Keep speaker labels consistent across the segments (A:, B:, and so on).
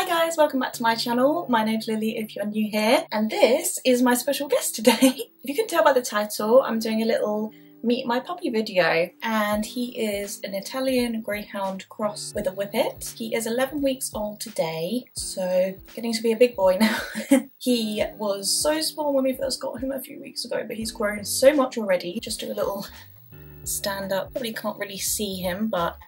A: Hi guys, welcome back to my channel. My name's Lily if you're new here, and this is my special guest today. if you can tell by the title, I'm doing a little meet my puppy video and he is an Italian Greyhound cross with a Whippet. He is 11 weeks old today, so getting to be a big boy now. he was so small when we first got him a few weeks ago, but he's grown so much already. Just do a little stand up. Probably can't really see him, but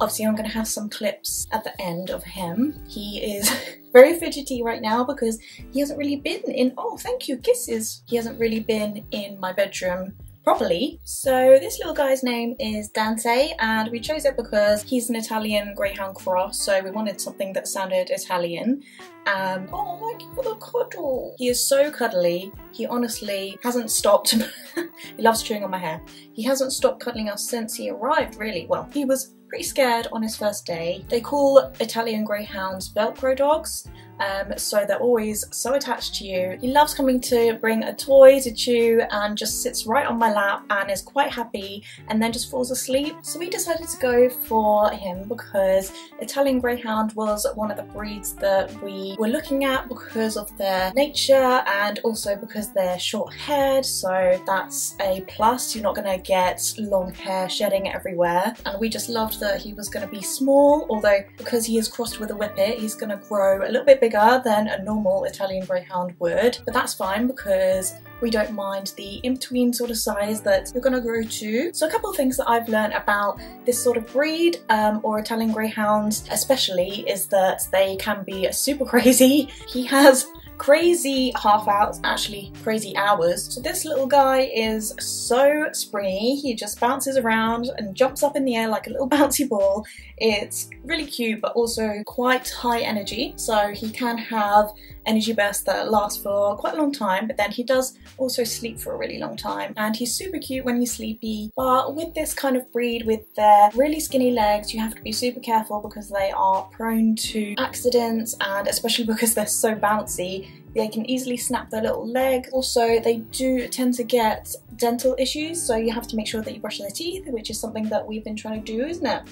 A: Obviously I'm going to have some clips at the end of him. He is very fidgety right now because he hasn't really been in, oh thank you, kisses. He hasn't really been in my bedroom properly. So this little guy's name is Dante and we chose it because he's an Italian Greyhound Cross so we wanted something that sounded Italian. Um, oh thank you for the cuddle! He is so cuddly, he honestly hasn't stopped, he loves chewing on my hair. He hasn't stopped cuddling us since he arrived really. Well, he was pretty scared on his first day. They call Italian Greyhounds Velcro dogs um, so they're always so attached to you. He loves coming to bring a toy to chew and just sits right on my lap and is quite happy and then just falls asleep. So we decided to go for him because Italian Greyhound was one of the breeds that we were looking at because of their nature and also because they're short haired so that's a plus. You're not going to get long hair shedding everywhere and we just loved that he was going to be small although because he is crossed with a whippet he's going to grow a little bit bigger than a normal Italian Greyhound would, but that's fine because we don't mind the in-between sort of size that you're gonna grow to. So a couple of things that I've learned about this sort of breed um, or Italian Greyhounds especially is that they can be super crazy. He has crazy half hours, actually crazy hours. So this little guy is so springy, he just bounces around and jumps up in the air like a little bouncy ball. It's really cute but also quite high energy. So he can have energy bursts that last for quite a long time but then he does also sleep for a really long time. And he's super cute when he's sleepy. But with this kind of breed with their really skinny legs you have to be super careful because they are prone to accidents and especially because they're so bouncy they can easily snap their little leg. Also, they do tend to get dental issues, so you have to make sure that you brush their teeth, which is something that we've been trying to do, isn't it?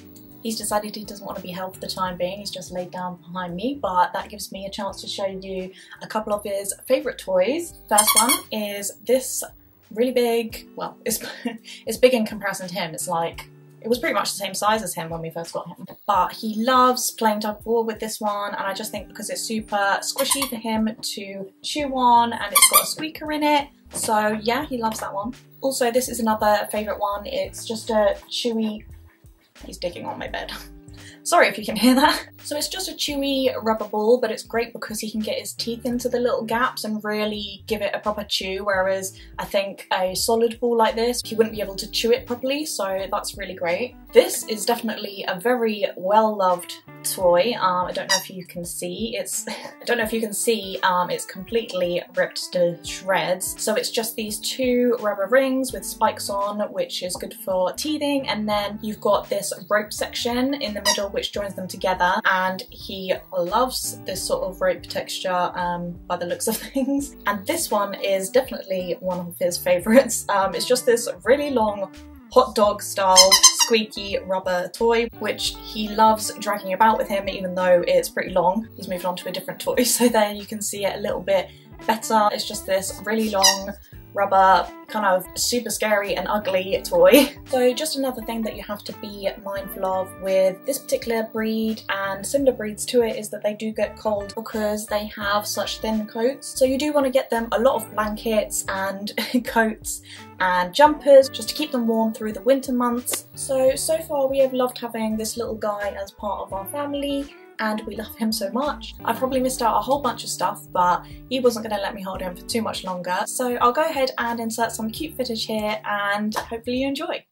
A: He's decided he doesn't want to be held for the time being, he's just laid down behind me, but that gives me a chance to show you a couple of his favourite toys. First one is this really big, well, it's, it's big in comparison to him, it's like it was pretty much the same size as him when we first got him. But he loves playing tug of war with this one and I just think because it's super squishy for him to chew on and it's got a squeaker in it. So yeah, he loves that one. Also, this is another favourite one. It's just a chewy... He's digging on my bed. Sorry if you can hear that. So it's just a chewy rubber ball, but it's great because he can get his teeth into the little gaps and really give it a proper chew, whereas I think a solid ball like this, he wouldn't be able to chew it properly, so that's really great. This is definitely a very well-loved toy. Um, I don't know if you can see. It's I don't know if you can see. Um, it's completely ripped to shreds. So it's just these two rubber rings with spikes on, which is good for teething. And then you've got this rope section in the middle, which joins them together. And he loves this sort of rope texture um, by the looks of things. And this one is definitely one of his favorites. Um, it's just this really long hot dog style squeaky rubber toy, which he loves dragging about with him even though it's pretty long. He's moved on to a different toy, so there you can see it a little bit better. It's just this really long rubber, kind of super scary and ugly toy. So just another thing that you have to be mindful of with this particular breed and similar breeds to it is that they do get cold because they have such thin coats. So you do want to get them a lot of blankets and coats and jumpers just to keep them warm through the winter months. So, so far we have loved having this little guy as part of our family and we love him so much. I probably missed out a whole bunch of stuff but he wasn't going to let me hold him for too much longer so I'll go ahead and insert some cute footage here and hopefully you enjoy.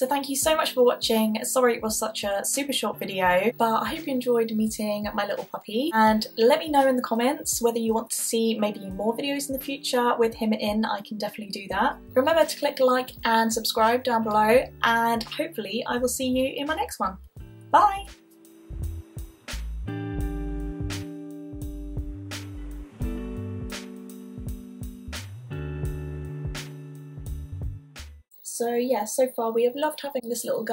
A: So thank you so much for watching. Sorry it was such a super short video, but I hope you enjoyed meeting my little puppy. And let me know in the comments whether you want to see maybe more videos in the future with him in. I can definitely do that. Remember to click like and subscribe down below and hopefully I will see you in my next one. Bye! So yeah, so far we have loved having this little.